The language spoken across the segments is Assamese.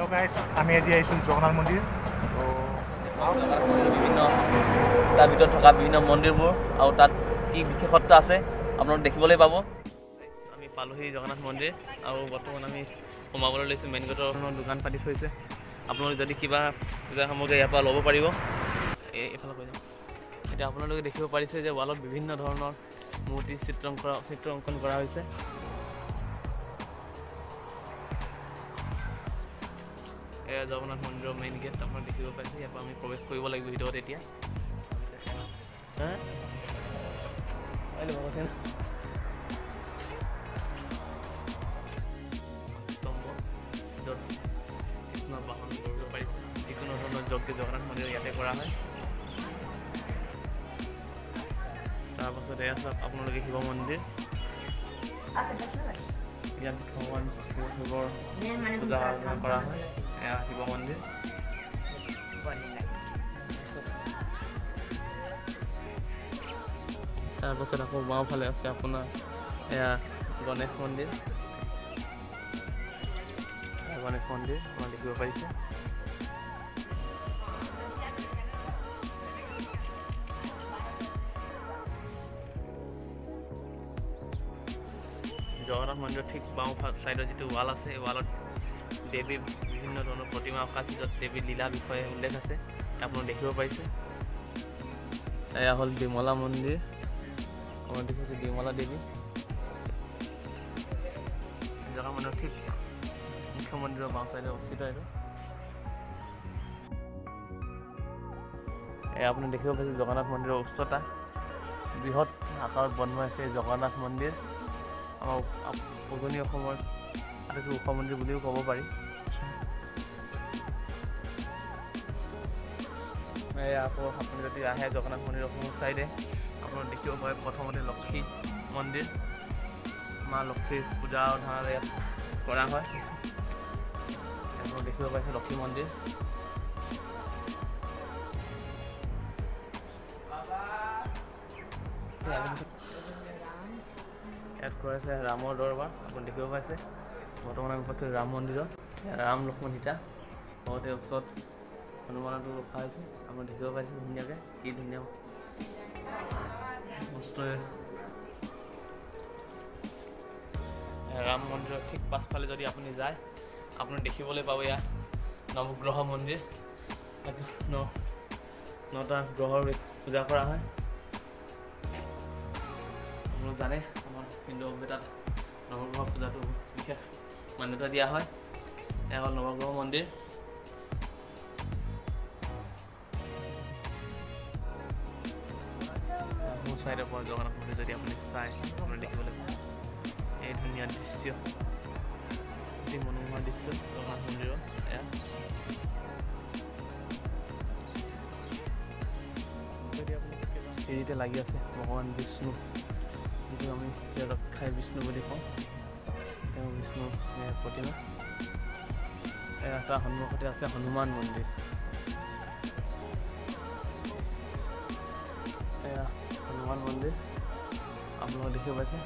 হেল্ল' গাইছ আমি আজি আহিছোঁ জগন্নাথ মন্দিৰ তো বিভিন্ন তাৰ ভিতৰত থকা বিভিন্ন মন্দিৰবোৰ আৰু তাত কি বিশেষত্ব আছে আপোনালোক দেখিবলৈ পাব। আমি পালোহি জগন্নাথ মন্দিৰ আৰু বৰ্তমান আমি সোমাবলৈ লৈছোঁ মেইন গেটৰ দোকান পাতি থৈছে। আপোনালোকে যদি কিবা পূজা সামগ্ৰী ইয়াৰ পৰা ল'ব পাৰিব। এই এইফালে কৈ যাওঁ। এতিয়া আপোনালোকে দেখিব পাৰিছে যে ৱালত বিভিন্ন ধৰণৰ মূৰ্তি চিত্ৰং কৰা চিত্ৰ অংকন কৰা হৈছে। জগন্নাথ মন্দিৰৰ মেইন গেট আপোনালোকে দেখিব পাইছে ইয়াৰ পৰা আমি প্ৰৱেশ কৰিব লাগিব ভিতৰত এতিয়া। স্তম্ভ, ভিতৰত কৃষ্ণ বাহন কৰিব পাৰিছে। যিকোনো ধৰণৰ যজ্ঞ জগন্নাথ মন্দিৰ ইয়াতে কৰা হয়। তাৰপাছত এয়া চাওক আপোনালোকে শিৱ মন্দিৰ। ইয়াত ভগৱান শিৱ শিৱৰ পূজা অৰ্চনা কৰা হয়। এয়া শিৱ মন্দিৰ তাৰপাছত আকৌ বাওঁফালে আছে আপোনাৰ এয়া গণেশ মন্দিৰ গণেশ মন্দিৰ আপোনাৰ দেখিব পাৰিছে জগন্নাথ মন্দিৰৰ ঠিক বাওঁ ছাইডত যিটো ৱাল আছে এই ৱালত দেৱীৰ বিভিন্ন ধৰণৰ প্ৰতিমা অঁকা আছে য'ত দেৱীৰ লীলা বিষয়ে উল্লেখ আছে আপোনালোকে দেখিব পাৰিছে। এয়া হ'ল বিমলা মন্দিৰ। আমাৰ দেখিছে বিমলা দেৱী। জগন্নাথ মন্দিৰৰ ঠিক মুখ্য মন্দিৰৰ বাওঁ ছাইডে অৱস্থিত এইটো। এয়া আপুনি দেখিব পাইছে জগন্নাথ মন্দিৰৰ উচ্চতা। বৃহৎ আকাৰত বনোৱা হৈছে জগন্নাথ মন্দিৰ। আমাৰ উজনি অসমৰ আটাইতকৈ ওখ মন্দিৰ বুলিও ক'ব পাৰি। এয়া আকৌ আপুনি যদি আহে জগন্নাথ মন্দিৰৰ অসমৰ ছাইডে আপোনালোকে দেখিব পাৰে প্ৰথমতে লক্ষী মন্দিৰ। মা লক্ষীৰ পূজা অৰ্চনা ইয়াত কৰা হয়। আপোনালোকে দেখিব পাইছে লক্ষী মন্দিৰ। ইয়াত কৈ আছে ৰামৰ দৰবাৰ আপুনি দেখিব পাইছে। বৰ্তমান আমি পাইছোঁ ৰাম মন্দিৰত। ৰাম লক্ষ্মণ সীতা। লগতে ওচৰত হনুমানতো ৰখা হৈছে। আপুনি দেখিব পাইছে ধুনীয়াকৈ কি ধুনীয়া বস্তুৱে ৰাম মন্দিৰৰ ঠিক পাছফালে যদি আপুনি যায় আপুনি দেখিবলৈ পাব ইয়াত নৱগ্ৰহ মন্দিৰ। ন নটা গ্ৰহৰ পূজা কৰা হয়। আপোনালোক জানে আমাৰ হিন্দু সভ্যতাত নৱগ্ৰহ পূজাটো বিশেষ মান্যতা দিয়া হয়। এয়া হ'ল নৱগ্ৰহ মন্দিৰ। মোৰ ছাইডৰ পৰা জগন্নাথ মন্দিৰ যদি আপুনি চাই আপুনি দেখিবলৈ পাব। এই ধুনীয়া দৃশ্য। অতি মনোমোহা দৃশ্য জগন্নাথ মন্দিৰৰ এয়া। চিৰিতে লাগি আছে ভগৱান বিষ্ণু যিটো আমি খাই বিষ্ণু বুলি কওঁ। তেওঁ বিষ্ণু প্ৰতিমা। এয়া তাৰ সন্মুখতে আছে হনুমান মন্দিৰ। এয়া হনুমান মন্দিৰ। আপোনালোকে দেখিব পাইছে।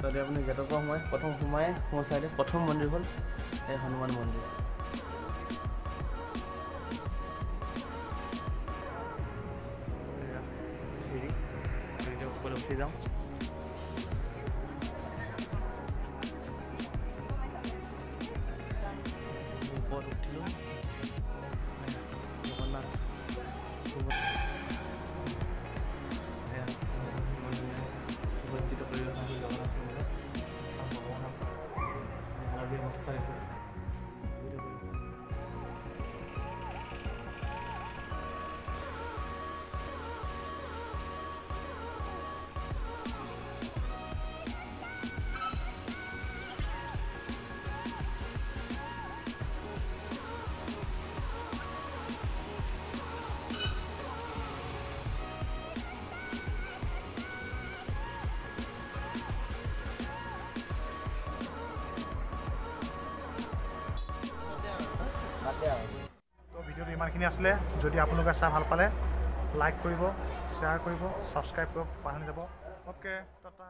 তাতে আপুনি গেটৰ পৰা সোমাই প্ৰথম সোমাই সোঁ চাইডে প্ৰথম মন্দিৰ হ'ল এই হনুমান মন্দিৰ। উঠি যাওঁ। ऊपर उठेला ইমানখিনি আছিলে যদি আপোনালোকে চাই ভাল পালে লাইক কৰিব শ্বেয়াৰ কৰিব ছাবস্ক্ৰাইব কৰিব পাহৰি যাব। অ'কে টাটা